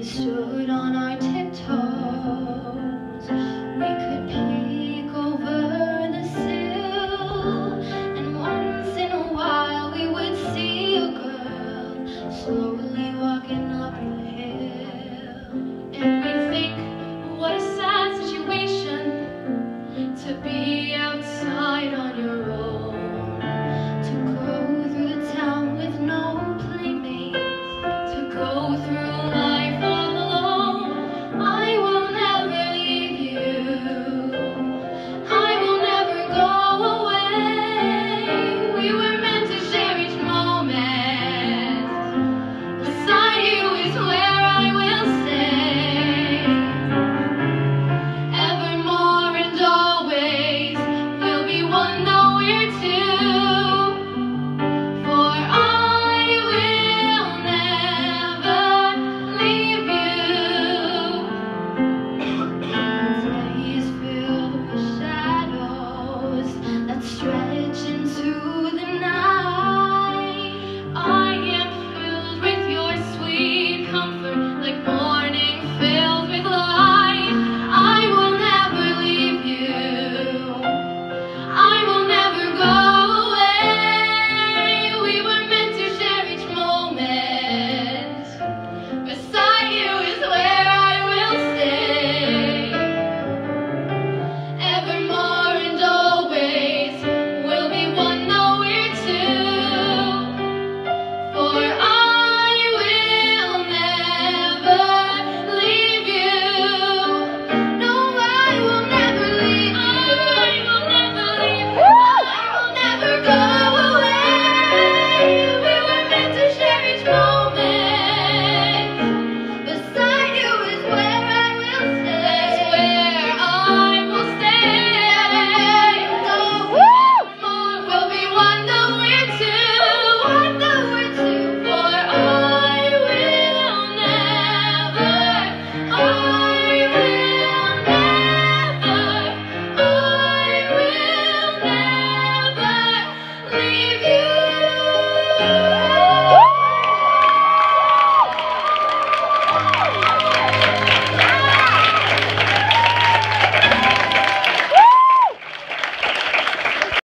we stood on our tiptoes, we could peek over the sill, and once in a while we would see a girl slowly walking up the hill. And we'd think, what a sad situation to be.